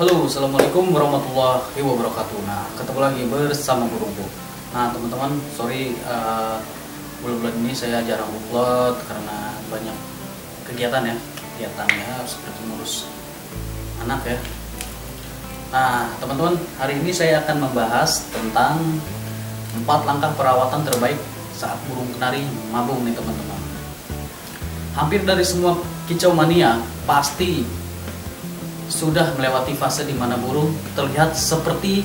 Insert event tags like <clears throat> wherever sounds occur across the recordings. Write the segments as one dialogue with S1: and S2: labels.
S1: Halo, Assalamualaikum warahmatullahi wabarakatuh. Nah, ketemu lagi bersama Burungku Nah, teman-teman, sorry uh, Bulan-bulan ini saya jarang upload Karena banyak kegiatan ya. Kegiatannya seperti ngurus anak ya. Nah, teman-teman, hari ini saya akan membahas tentang empat langkah perawatan terbaik saat burung kenari mabung nih teman-teman. Hampir dari semua kicau mania pasti sudah melewati fase di mana burung terlihat seperti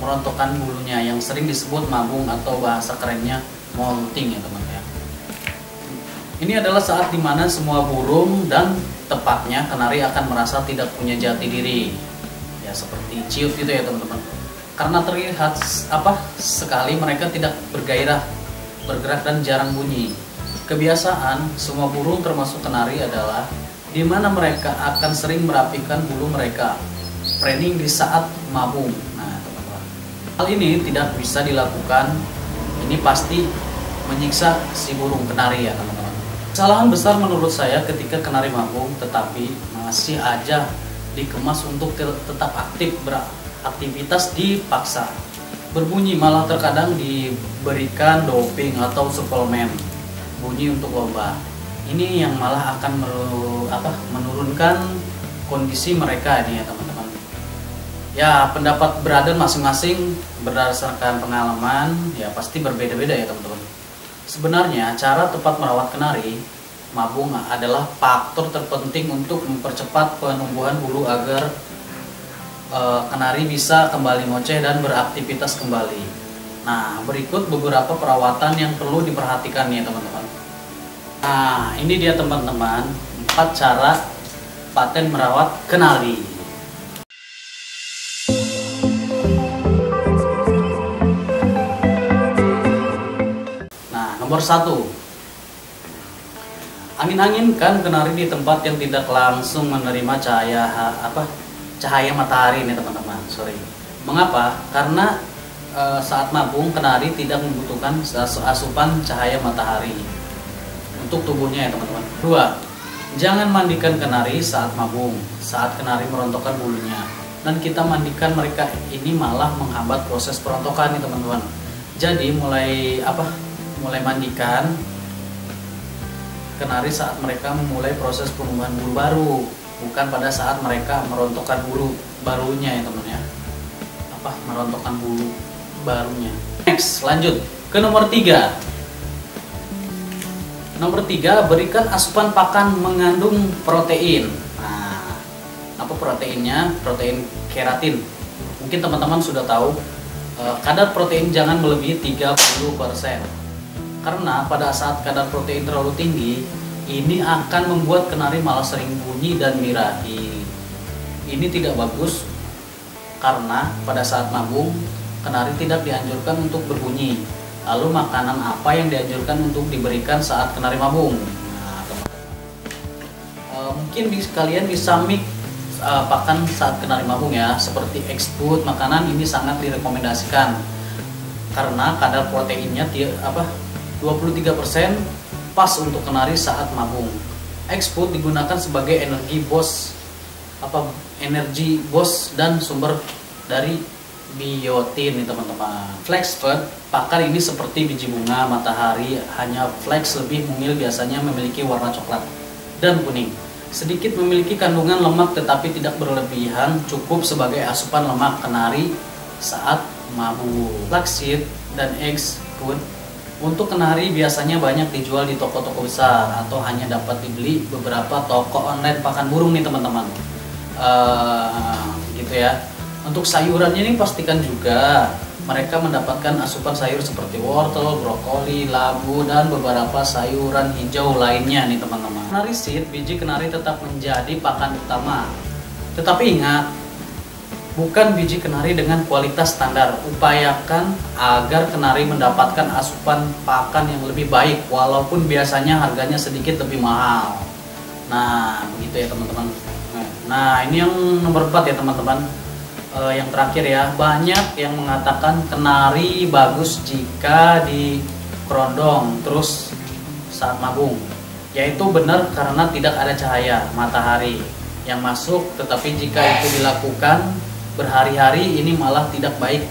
S1: merontokkan bulunya yang sering disebut mabung atau bahasa kerennya molting ya teman-teman. Ini adalah saat di mana semua burung dan tepatnya kenari akan merasa tidak punya jati diri. Ya seperti ciut gitu ya teman-teman. Karena terlihat apa sekali mereka tidak bergairah bergerak dan jarang bunyi. Kebiasaan semua burung termasuk kenari adalah di mana mereka akan sering merapikan bulu mereka. Training di saat mabung. Nah teman-teman. Hal ini tidak bisa dilakukan. Ini pasti menyiksa si burung kenari ya teman-teman. Kesalahan besar menurut saya ketika kenari mabung tetapi masih aja dikemas untuk tetap aktif beraktivitas dipaksa berbunyi malah terkadang diberikan doping atau suplemen. Bunyi untuk lomba ini yang malah akan apa, menurunkan kondisi mereka ini ya teman-teman. Ya pendapat berada masing-masing berdasarkan pengalaman ya pasti berbeda-beda ya teman-teman. Sebenarnya cara tepat merawat kenari mabung adalah faktor terpenting untuk mempercepat penumbuhan bulu agar e, kenari bisa kembali ngoceh dan beraktivitas kembali. Nah berikut beberapa perawatan yang perlu diperhatikan ya teman-teman Nah, ini dia teman-teman, empat cara paten merawat kenari. Nah, nomor satu, angin-angin kan kenari di tempat yang tidak langsung menerima cahaya apa cahaya matahari nih teman-teman. Sorry. Mengapa? Karena e, saat mabung kenari tidak membutuhkan asupan cahaya matahari untuk tubuhnya ya teman-teman. Dua, jangan mandikan kenari saat mabung, saat kenari merontokkan bulunya. Dan kita mandikan mereka ini malah menghambat proses perontokan nih teman-teman. Jadi mulai apa? Mulai mandikan kenari saat mereka memulai proses penumbuhan bulu baru, bukan pada saat mereka merontokkan bulu barunya ya teman ya. Apa? Merontokkan bulu barunya. Next, lanjut ke nomor tiga Nomor tiga, berikan asupan pakan mengandung protein. Nah, apa proteinnya? Protein keratin. Mungkin teman-teman sudah tahu eh, kadar protein jangan melebihi 30%. Karena pada saat kadar protein terlalu tinggi, ini akan membuat kenari malah sering bunyi dan mirahi. Ini tidak bagus karena pada saat mabung, kenari tidak dianjurkan untuk berbunyi Lalu makanan apa yang dianjurkan untuk diberikan saat kenari mabung? Nah, e, mungkin bisa, kalian bisa mix e, pakan saat kenari mabung ya, seperti food, makanan ini sangat direkomendasikan karena kadar proteinnya apa 23% pas untuk kenari saat mabung. Food digunakan sebagai energi bos apa energi bos dan sumber dari biotin nih teman-teman. Flex food pakar ini seperti biji bunga matahari, hanya flex lebih mungil biasanya memiliki warna coklat dan kuning. Sedikit memiliki kandungan lemak tetapi tidak berlebihan, cukup sebagai asupan lemak kenari saat mabuk. Flaxseed dan eggs food untuk kenari biasanya banyak dijual di toko-toko besar atau hanya dapat dibeli beberapa toko online pakan burung nih teman-teman. Uh, gitu ya untuk sayurannya ini pastikan juga mereka mendapatkan asupan sayur seperti wortel, brokoli, labu, dan beberapa sayuran hijau lainnya nih teman-teman. Kenari seed, biji kenari tetap menjadi pakan utama. Tetapi ingat, bukan biji kenari dengan kualitas standar. Upayakan agar kenari mendapatkan asupan pakan yang lebih baik, walaupun biasanya harganya sedikit lebih mahal. Nah, begitu ya teman-teman. Nah, ini yang nomor 4 ya teman-teman uh, yang terakhir ya banyak yang mengatakan kenari bagus jika di kerondong terus saat mabung. Yaitu benar karena tidak ada cahaya matahari yang masuk tetapi jika itu dilakukan berhari-hari ini malah tidak baik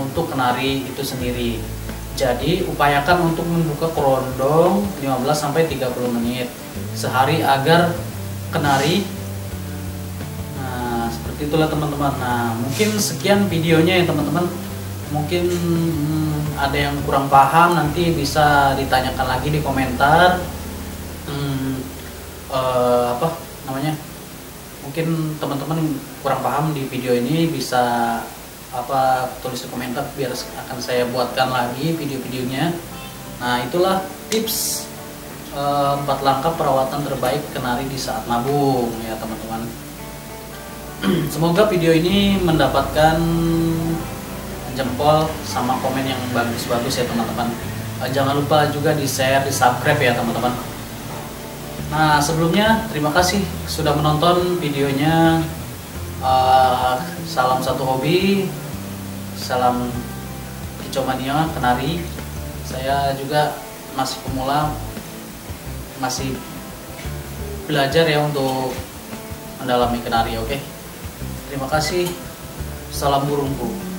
S1: untuk kenari itu sendiri. Jadi upayakan untuk membuka kerondong 15 sampai 30 menit sehari agar kenari itulah teman-teman. Nah mungkin sekian videonya ya teman-teman. Mungkin hmm, ada yang kurang paham nanti bisa ditanyakan lagi di komentar. Hmm, uh, apa namanya? Mungkin teman-teman kurang paham di video ini bisa apa tulis di komentar biar akan saya buatkan lagi video-videonya. Nah itulah tips eh, empat langkah perawatan terbaik kenari di saat nabung ya teman-teman <clears throat> semoga video ini mendapatkan jempol sama komen yang bagus-bagus ya teman-teman. Uh, jangan lupa juga di share di subscribe ya teman-teman. Nah sebelumnya terima kasih sudah menonton videonya. Uh, Salam satu hobi Salam kicomania kenari. Saya juga masih pemula Masih belajar ya untuk mendalami kenari oke? okay? Terima kasih. Salam burungku